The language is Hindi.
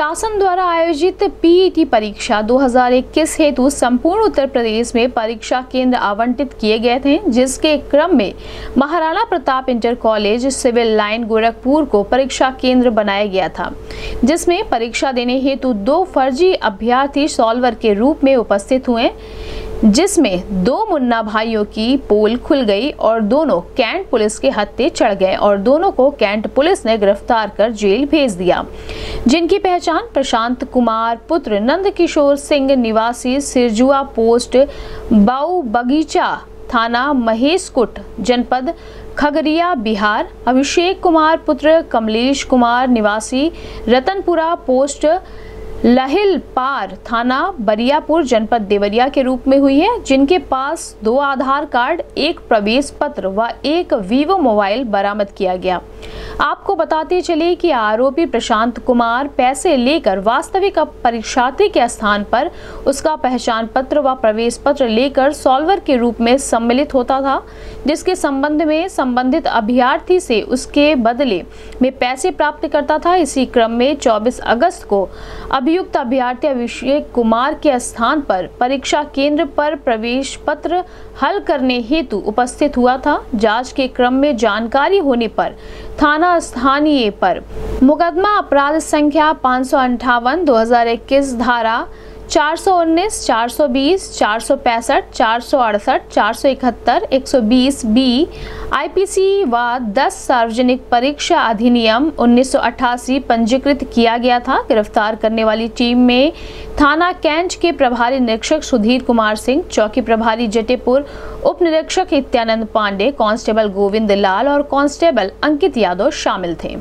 प्रशासन द्वारा आयोजित पीईटी परीक्षा 2021 हेतु संपूर्ण उत्तर प्रदेश में परीक्षा केंद्र आवंटित किए गए थे, जिसके क्रम में Maharana Pratap inter college civil line Gorakhpur को परीक्षा केंद्र बनाया गया था, जिसमें परीक्षा देने हेतु दो फर्जी अभ्यर्थी सॉल्वर के रूप में उपस्थित हुए। जिसमें दो मुन्ना भाइयों की पोल खुल गई और दोनों कैंट पुलिस के हत्थे चढ़ गए और दोनों को कैंट पुलिस ने गिरफ़्तार कर जेल भेज दिया। जिनकी पहचान प्रशांत कुमार, पुत्र नंद किशोर सिंह, निवासी सिरजुआ पोस्ट, बाऊ बगीचा थाना महेशकुट, जनपद खगरिया बिहार, अभिषेक कुमार, पुत्र कमलेश कुमार, निवासी रतनपुरा पोस्ट लहिल पार थाना बरियापुर जनपद देवरिया के रूप में हुई है, जिनके पास दो आधार कार्ड, एक प्रवेश पत्र व एक वीवो मोबाइल बरामद किया गया। आपको बताते चले कि आरोपी प्रशांत कुमार पैसे लेकर वास्तविक परीक्षार्थी के स्थान पर उसका पहचान पत्र व प्रवेश पत्र लेकर सॉल्वर के रूप में सम्मिलित होता था, जिसके संबंध में संबंधित अभ्यर्थी से उसके बदले में पैसे प्राप्त करता था। इसी क्रम में 24 अगस्त को अभियुक्त अभ्यर्थी अभिषेक कुमार के स्थान पर परीक्षा केंद्र पर प्रवेश पत्र हल करने हेतु उपस्थित हुआ था। जाँच के क्रम में जानकारी होने पर थाना स्थानीय पर। मुकदमा अपराध संख्या पाँच सौ अंठावन दो धारा चार सौ उन्नीस, चार सौ बीस, चार सौ पैंसठ, चार सौ अड़सठ, चार सौ इकहत्तर, एक सौ बीस बी। आईपीसी व 10 सार्वजनिक परीक्षा अधिनियम 1988 पंजीकृत किया गया था। गिरफ़्तार करने वाली टीम में थाना कैंट के प्रभारी निरीक्षक सुधीर कुमार सिंह, चौकी प्रभारी जटेपुर, उप निरीक्षक नित्यानंद पांडे, कांस्टेबल गोविंद लाल और कांस्टेबल अंकित यादव शामिल थे।